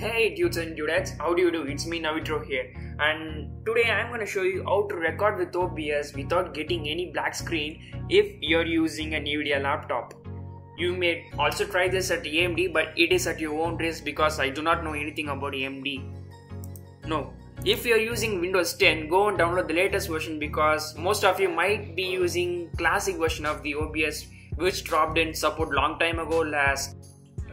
Hey dudes and dudettes, how do you do? It's me Navitro here and today I'm gonna show you how to record with OBS without getting any black screen if you're using a NVIDIA laptop. You may also try this at AMD but it is at your own risk because I do not know anything about AMD. No, if you're using Windows 10, go and download the latest version because most of you might be using classic version of the OBS which dropped in support long time ago last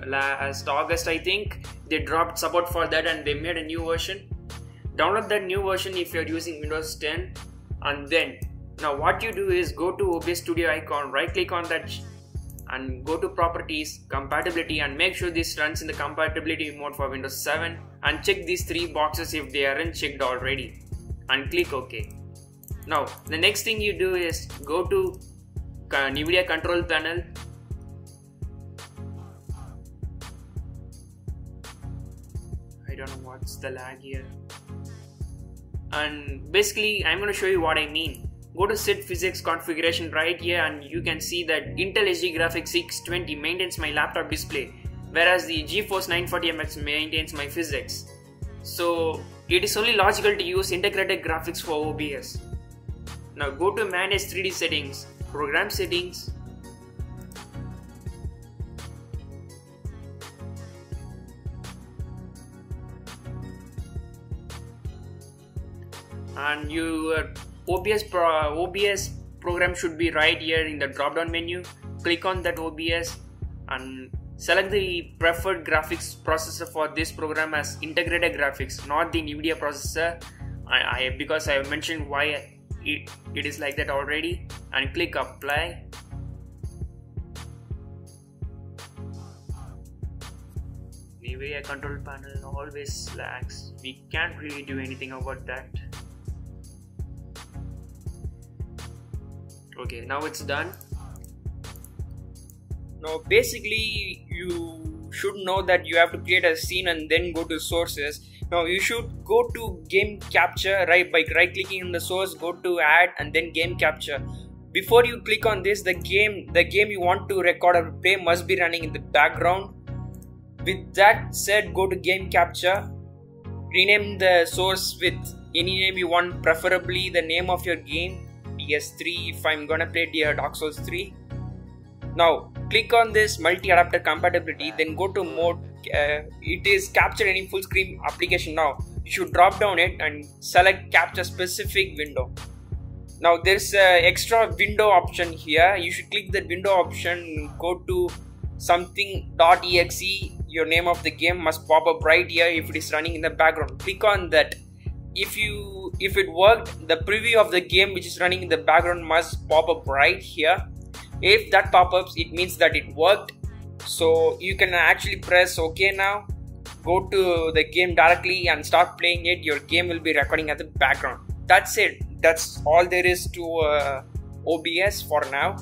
last August I think they dropped support for that and they made a new version. Download that new version if you're using Windows 10 and then now what you do is go to OBS studio icon right click on that and go to properties compatibility and make sure this runs in the compatibility mode for Windows 7 and check these three boxes if they aren't checked already and click OK. Now the next thing you do is go to uh, NVIDIA control panel I don't know what's the lag here. And basically, I'm going to show you what I mean. Go to set PhysX configuration right here and you can see that Intel HD Graphics 620 maintains my laptop display whereas the GeForce 940MX maintains my PhysX. So it is only logical to use integrated graphics for OBS. Now go to manage 3D settings, program settings, and your uh, OBS pro OBS program should be right here in the drop down menu. Click on that OBS and select the preferred graphics processor for this program as integrated graphics not the NVIDIA processor. I, I because I mentioned why it, it is like that already. And click apply. NVIDIA control panel always lags we can't really do anything about that okay now it's done. Now basically you should know that you have to create a scene and then go to sources. Now you should go to game capture right by right clicking in the source go to add and then game capture. Before you click on this the game the game you want to record or play must be running in the background. With that said go to game capture. Rename the source with any name you want preferably the name of your game PS3 if I'm gonna play Dark Souls 3. Now click on this multi-adapter compatibility then go to mode uh, it is capture any full screen application now. You should drop down it and select capture specific window. Now there's a extra window option here. You should click that window option go to something.exe your name of the game must pop up right here if it is running in the background. Click on that. If you if it worked the preview of the game which is running in the background must pop up right here. If that pop-ups it means that it worked. So you can actually press ok now. Go to the game directly and start playing it. Your game will be recording at the background. That's it. That's all there is to uh, obs for now